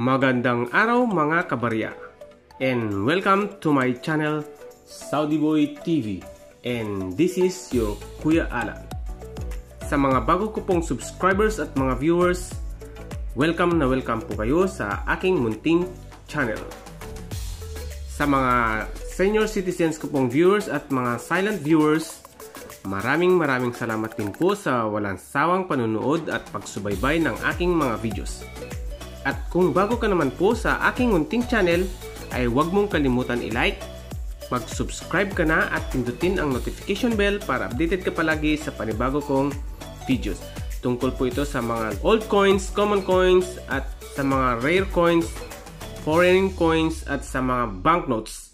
Magandang araw mga kabarya and welcome to my channel Saudi Boy TV and this is your Kuya Alan. Sa mga bago ko pong subscribers at mga viewers, welcome na welcome po kayo sa aking munting channel. Sa mga senior citizens ko pong viewers at mga silent viewers, maraming maraming salamat din po sa walang sawang panunood at pagsubaybay ng aking mga videos. At kung bago ka naman po sa aking munting channel, ay huwag mong kalimutan i-like, mag-subscribe ka na at pindutin ang notification bell para updated ka palagi sa panibago kong videos. Tungkol po ito sa mga old coins, common coins, at sa mga rare coins, foreign coins, at sa mga banknotes.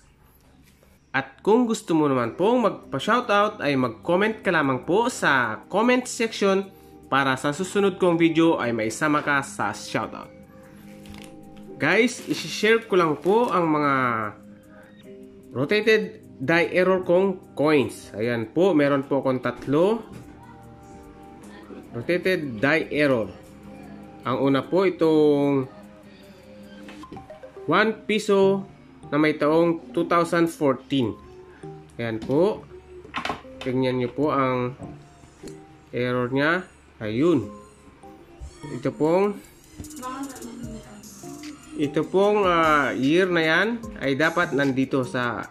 At kung gusto mo naman pong magpa-shoutout ay mag-comment ka lamang po sa comment section para sa susunod kong video ay maisama ka sa shoutout. Guys, isi-share ko lang po ang mga rotated die error kong coins. Ayan po, meron po akong tatlo. Rotated die error. Ang una po itong 1 piso na may taong 2014. Ayan po. Tingnan nyo po ang error niya. Ayun. Ito pong ito pong uh, year na yan ay dapat nandito sa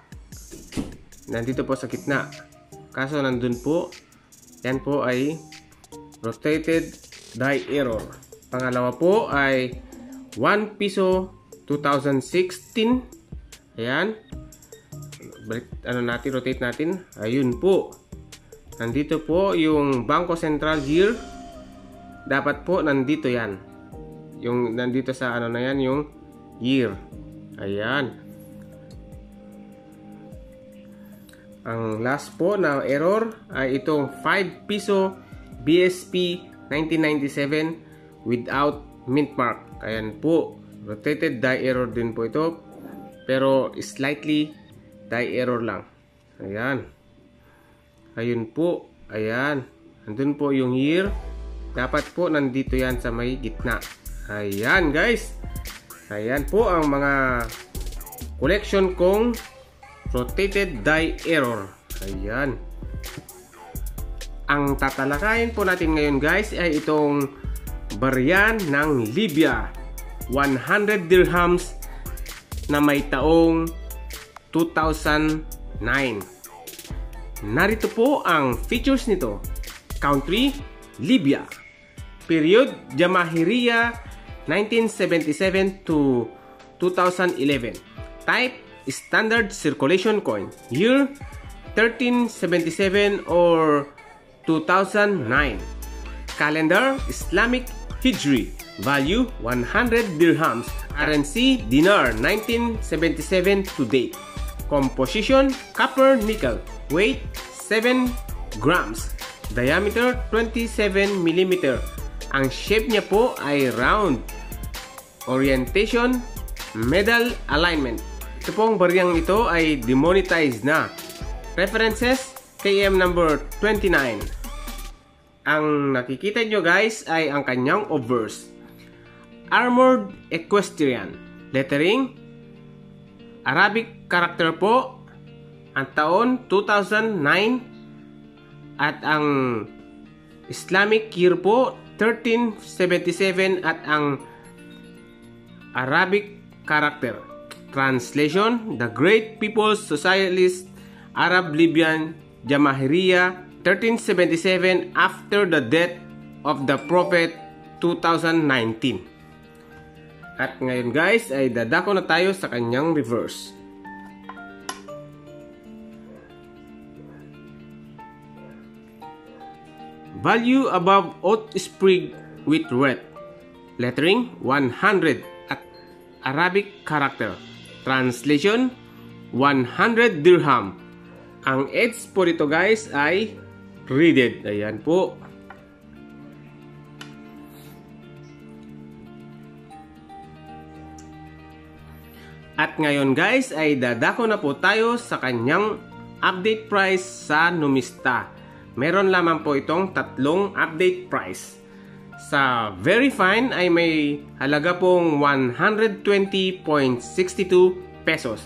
nandito po sa gitna. Kaso nandun po, yan po ay rotated die error. Pangalawa po ay 1 piso 2016. Ayan. Balik, ano natin, rotate natin. Ayun po. Nandito po yung Bangko Central year. Dapat po nandito yan. Yung nandito sa ano na yan, yung year. Ayan. Ang last po na error ay itong 5 piso BSP 1997 without mint mark. Ayan po. Rotated die error din po ito. Pero slightly die error lang. Ayan. Ayun po. Ayan. Andun po yung year. Dapat po nandito yan sa may gitna. Ayan guys. Ayan po ang mga collection kong rotated die error. Ayan. Ang tatalakayin po natin ngayon guys ay itong baryan ng Libya. 100 dirhams na may taong 2009. Narito po ang features nito. Country, Libya. Period, Jamahiriya 1977 to 2011. Type, Standard Circulation Coin. Year, 1377 or 2009. Calendar, Islamic Hijri. Value, 100 dirhams. Currency, dinar, 1977 to date. Composition, copper nickel. Weight, 7 grams. Diameter, 27 millimeter. Ang shape niya po ay round orientation, medal alignment. Ito pong baryang ito ay demonetized na. References, KM number 29. Ang nakikita nyo guys ay ang kanyang obverse. Armored Equestrian. Lettering, Arabic character po. Ang taon, 2009. At ang Islamic year po, 1377 at ang Arabic character. Translation, The Great People's Socialist Arab Libyan Jamahiriya 1377 after the death of the Prophet 2019. At ngayon guys ay dadako na tayo sa kanyang reverse. Value above oat sprig with red. Lettering 100 Arabic character. Translation, 100 dirham. Ang edge po dito guys ay readed. Ayan po. At ngayon guys ay dadako na po tayo sa kanyang update price sa Numista. Meron lamang po itong tatlong update price. Sa very fine ay may halaga pong 120.62 pesos.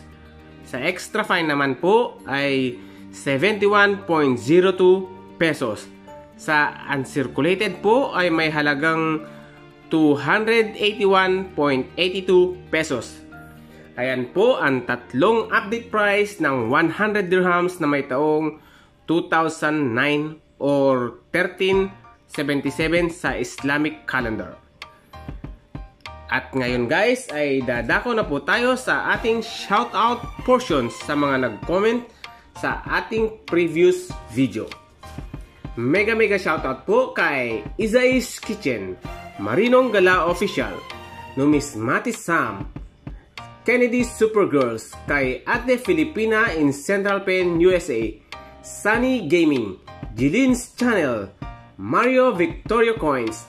Sa extra fine naman po ay 71.02 pesos. Sa uncirculated po ay may halagang 281.82 pesos. Ayan po ang tatlong update price ng 100 dirhams na may taong 2009 or 1377 sa Islamic calendar. At ngayon guys ay dadako na po tayo sa ating shoutout portions sa mga nag-comment sa ating previous video. Mega mega shoutout po kay Izais Kitchen, Marinong Gala Official, Numismatis Sam, Kennedy Supergirls, kay Ate Filipina in Central Pen, USA, Sunny Gaming, Jelin's Channel, Mario Victorio Coins,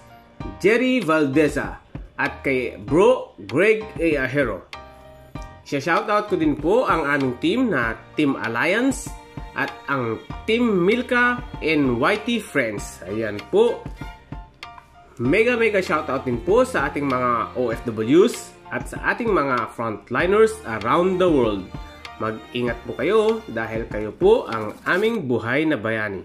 Jerry Valdeza, at kay Bro Greg A. Ahero. Siya shoutout ko din po ang aming team na Team Alliance at ang Team Milka and YT Friends. Ayan po. Mega mega shoutout din po sa ating mga OFWs at sa ating mga frontliners around the world. Mag-ingat po kayo dahil kayo po ang aming buhay na bayani.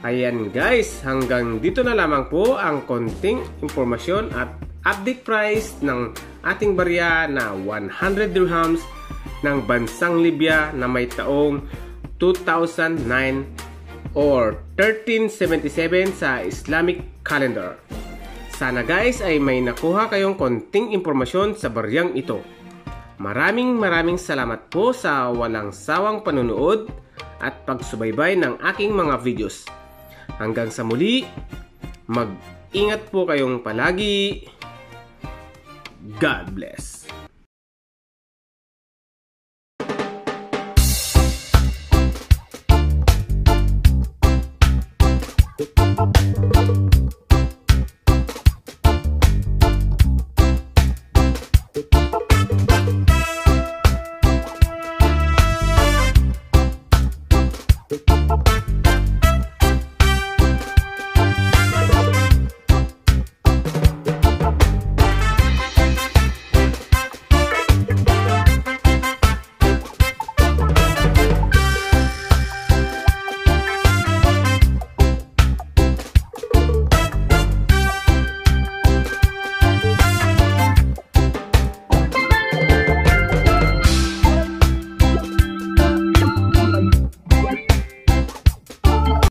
Ayan guys, hanggang dito na lamang po ang konting impormasyon at update price ng ating barya na 100 dirhams ng bansang Libya na may taong 2009 or 1377 sa Islamic calendar. Sana guys ay may nakuha kayong konting impormasyon sa baryang ito. Maraming maraming salamat po sa walang sawang panunood at pagsubaybay ng aking mga videos. Hanggang sa muli, mag-ingat po kayong palagi. God bless.